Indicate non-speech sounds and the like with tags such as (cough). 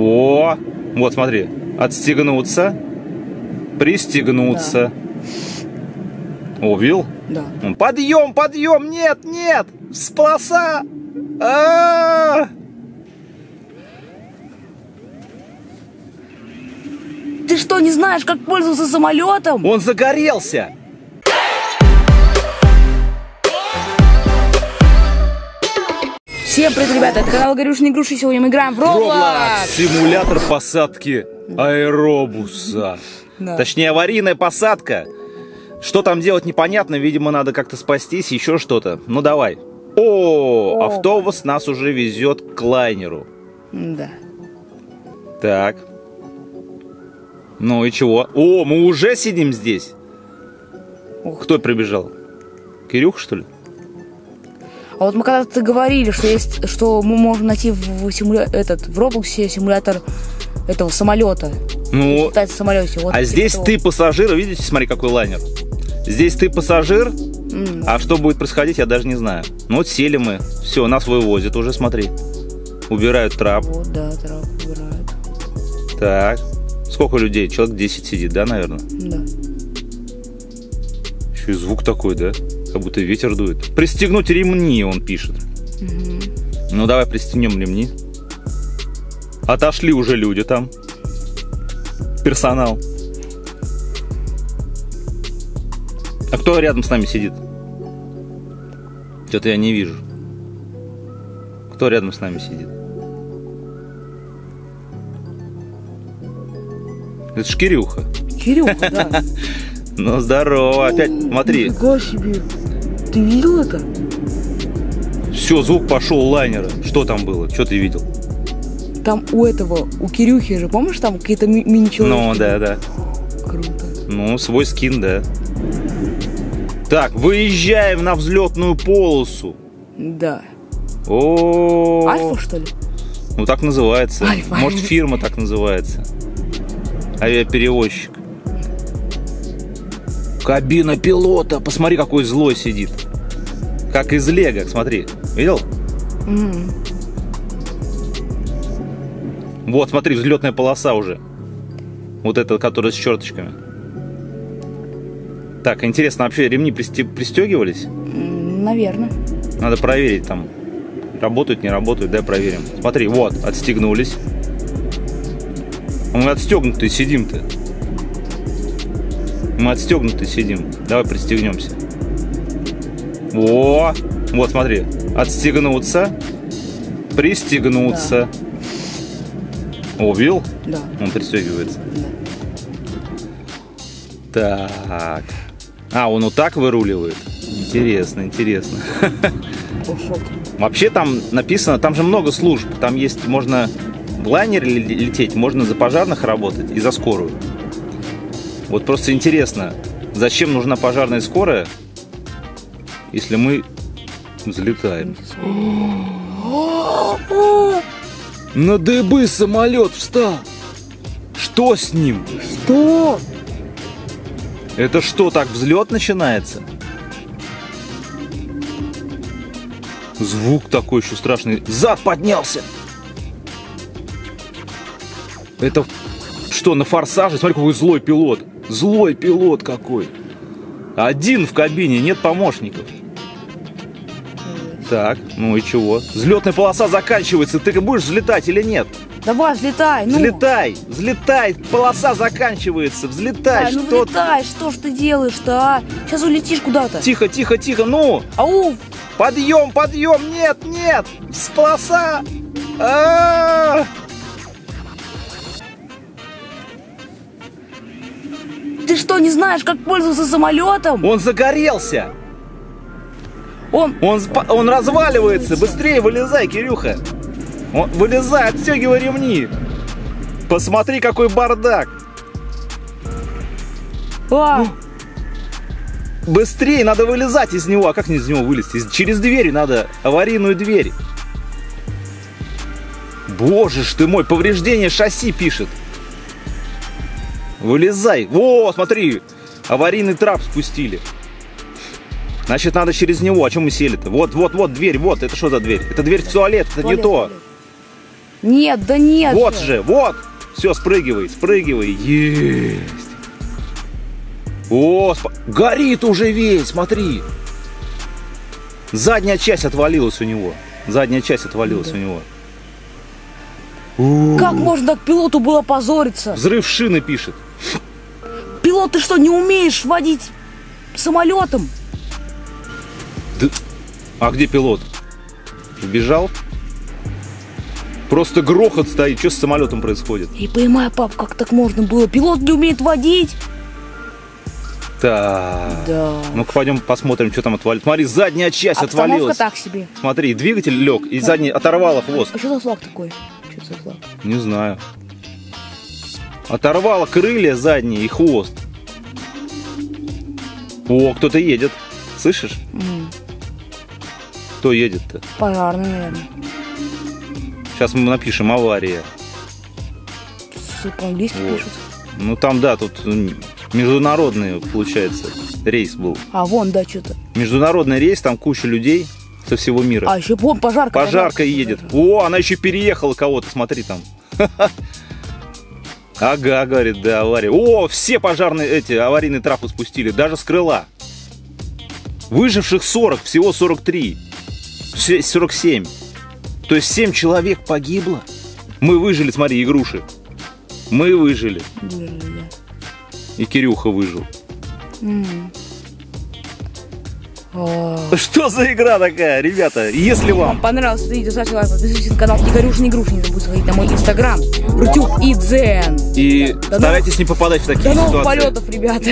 О, вот смотри, отстегнуться, пристегнуться. О, видел? Да. Подъем, подъем, нет, нет, с полоса. А-а-а! Ты что, не знаешь, как пользоваться самолетом? Он загорелся. Всем привет, ребята, это канал Горюшные Игруши. Сегодня мы играем в Roblox. Симулятор посадки аэробуса. Да. Точнее, аварийная посадка. Что там делать непонятно. Видимо, надо как-то спастись, еще что-то. Ну, давай. О, О. автобус нас уже везет к лайнеру. Да. Так. Ну и чего? О, мы уже сидим здесь. Ух. Кто прибежал? Кирюх, что ли? А вот мы когда-то говорили, что есть, что мы можем найти в симуля... этот в Роблоксе симулятор этого самолета. Ну, Летать в самолете. Вот а здесь этого. ты пассажир. Видите, смотри, какой лайнер. Здесь ты пассажир, М, а что будет происходить, я даже не знаю. Ну вот сели мы. Все, нас вывозят уже, смотри. Убирают трап. Вот, да, трап убирают. Так. Сколько людей? Человек 10 сидит, да, наверное? Да. Еще и звук такой, да? Как будто ветер дует. Пристегнуть ремни, он пишет. Ну давай пристегнем ремни. Отошли уже люди там. Персонал. А кто рядом с нами сидит? Что-то я не вижу. Кто рядом с нами сидит? Это ж Кирюха. Кирюха, да. (laughs) Ну, здорово. Опять, смотри. Нифига себе. Ты видел это? Все, звук пошел лайнера. Что там было? Что ты видел? Там у этого, у Кирюхи же, помнишь, там какие-то ми- мини-человечки? Ну, да, да. Круто. Ну, свой скин, да. Так, выезжаем на взлетную полосу. Да. О, Альфа, что ли? Ну так называется. Альфа. Может, фирма так называется. Авиаперевозчик. Кабина пилота. Посмотри, какой злой сидит. Как из Лего, смотри. Видел? М. Вот, смотри, взлетная полоса уже. Вот эта, которая с черточками. Так, интересно, вообще ремни присте- пристегивались? М, Наверное. Надо проверить там. Работают, не работают, дай проверим. Смотри, вот, отстегнулись. Мы отстегнутые сидим-то. Мы отстегнутые сидим. Давай пристегнемся. О, вот смотри. Отстегнуться. Пристегнуться. О, видел? Да. Он пристегивается. Так. А, он вот так выруливает. Интересно, интересно. Вообще там написано, там же много служб. Там есть, можно в лайнере лететь, можно за пожарных работать и за скорую. Вот просто интересно, зачем нужна пожарная скорая, если мы взлетаем? (gasps) На дыбы самолет встал. Что с ним? Что? Это что, так взлет начинается? Звук такой еще страшный. Зад поднялся. Это что, на форсаже? Смотри, какой злой пилот. Злой пилот какой. Один в кабине, нет помощников. Так, ну и чего? Взлетная полоса заканчивается. Ты будешь взлетать или нет? Давай, взлетай. Ну. Взлетай, взлетай, полоса заканчивается, взлетай, Ай, ну что ты? взлетай, что ж ты делаешь-то, а? Сейчас улетишь куда-то. Тихо, тихо, тихо, ну, Ау, подъем, подъем, нет, нет, с полоса. А-а-а! ты что, не знаешь, как пользоваться самолетом? Он загорелся, Он... он, он разваливается, быстрее вылезай, Кирюха. Он, вылезай, отстегивай ремни. Посмотри, какой бардак. А, Быстрее, надо вылезать из него. А как из него вылезти? Через дверь надо, аварийную дверь. Боже ж ты мой, повреждение шасси пишет. Вылезай. Во, смотри, аварийный трап спустили. Значит, надо через него. А чем мы сели-то? Вот, вот, вот, дверь, вот. Это что за дверь? Это дверь в туалет, это не туалет, то. туалет. Нет, да нет. Вот же, вот. Все, спрыгивай, спрыгивай. Есть. О, спа- горит уже весь, смотри. Задняя часть отвалилась у него. Задняя часть отвалилась у него. Как можно так пилоту было позориться? Взрыв шины пишет. Пилот, ты что, не умеешь водить самолетом? Да- А где пилот? Убежал? Просто грохот стоит. Что с самолетом происходит? Не понимаю, пап, как так можно было? Пилот не умеет водить? Так. Да. Ну-ка пойдем посмотрим, что там отвалилось. Смотри, задняя часть Обстановка отвалилась. так себе. Смотри, двигатель лег и задний оторвало хвост. А что за флаг такой? Что за флаг? Не знаю. Оторвало крылья задние и хвост. О, кто-то едет. Слышишь? М, Кто едет-то? Пожарный, наверное. Сейчас мы напишем авария. Что по-английски Вот. пишут. Ну там, да, тут международный, получается, рейс был. А, вон, да, что-то. Международный рейс, там куча людей со всего мира. А, еще вон пожарка. Пожарка едет. О, она еще переехала кого-то, смотри там. (laughs) Ага, говорит, да, авария. О, все пожарные эти аварийные трапы спустили, даже с крыла. Выживших 40, всего 43. Все- 47. То есть 7 человек погибло. Мы выжили, смотри, игруши. Мы выжили. Выжили, да. И Кирюха выжил. М. Что за игра такая, ребята? Если вам Понравилось это видео, ставьте лайк, подписывайтесь на канал Игорюшин Игрушин, не забудьте заходить на мой инстаграм, Рутюб и Дзен. и До старайтесь не попадать в такие До новых ситуации. полетов, ребята.